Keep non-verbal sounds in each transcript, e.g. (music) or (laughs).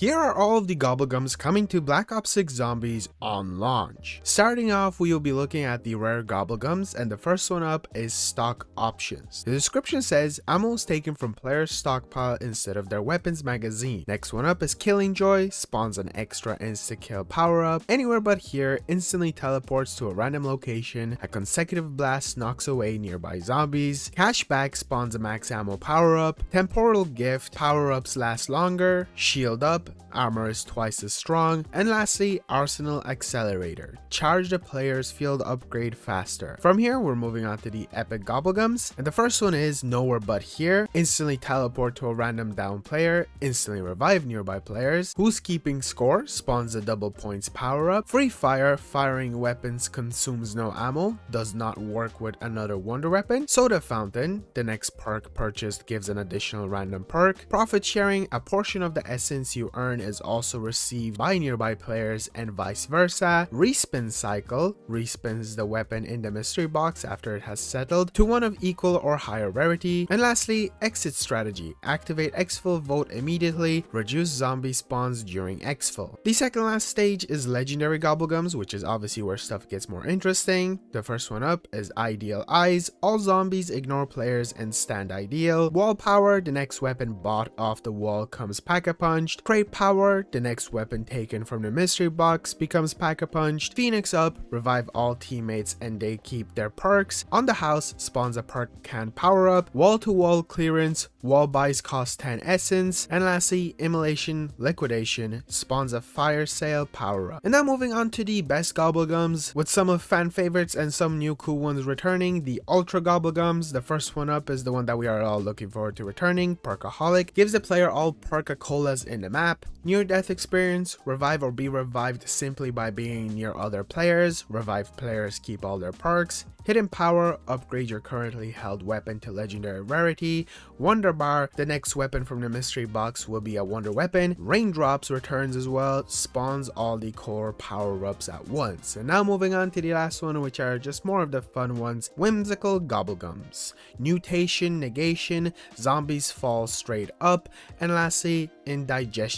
Here are all of the Gobblegums coming to Black Ops 6 Zombies on launch. Starting off, we will be looking at the rare Gobblegums, and the first one up is stock options. The description says, ammo is taken from player's stockpile instead of their weapons magazine. Next one up is Killing Joy, spawns an extra insta-kill power-up. Anywhere but here, instantly teleports to a random location, a consecutive blast knocks away nearby zombies. Cashback spawns a max ammo power-up. Temporal gift, power-ups last longer. Shield up, armor is twice as strong, and lastly, Arsenal Accelerator. Charge the player's field upgrade faster. From here, we're moving on to the Epic Gobblegums, and the first one is Nowhere But Here, instantly teleport to a random down player, instantly revive nearby players, Who's Keeping Score, spawns a double points power up, Free Fire, firing weapons consumes no ammo, does not work with another wonder weapon, Soda Fountain, the next perk purchased gives an additional random perk, Profit Sharing, a portion of the essence you earn is also received by nearby players and vice versa. Respin cycle respins the weapon in the mystery box after it has settled to one of equal or higher rarity. And lastly, exit strategy. Activate exfil vote immediately, reduce zombie spawns during exfil. The second last stage is legendary gobblegums, which is obviously where stuff gets more interesting. The first one up is Idle Eyes. All zombies ignore players and stand ideal. Wall power, the next weapon bought off the wall comes pack-a-punched. Crate Power, the next weapon taken from the mystery box, becomes Pack-a-Punched. Phoenix Up, revive all teammates and they keep their perks. On the house, spawns a perk can power up. Wall-to-wall clearance, wall buys cost 10 essence. And lastly, Immolation Liquidation, spawns a fire sale power up. And now moving on to the best Gobblegums, with some of fan favorites and some new cool ones returning. The Ultra Gobblegums, the first one up is the one that we are all looking forward to returning. Perkaholic, gives the player all Perk-a-Colas in the map. Near death experience, revive or be revived simply by being near other players. revive players keep all their perks. Hidden power, upgrade your currently held weapon to legendary rarity. Wonder bar, the next weapon from the mystery box will be a wonder weapon. Reign Drops returns as well, spawns all the core power-ups at once. And now moving on to the last one, which are just more of the fun ones. Whimsical Gobblegums. Mutation, negation, zombies fall straight up, and lastly, indigestion.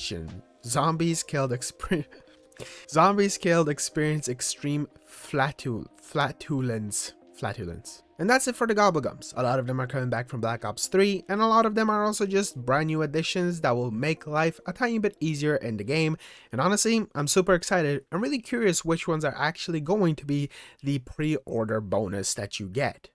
Zombies killed experience (laughs) Zombies killed experience extreme flatul flatulence flatulence. And that's it for the Gobblegums. A lot of them are coming back from Black Ops 3, and a lot of them are also just brand new additions that will make life a tiny bit easier in the game. And honestly, I'm super excited. I'm really curious which ones are actually going to be the pre-order bonus that you get.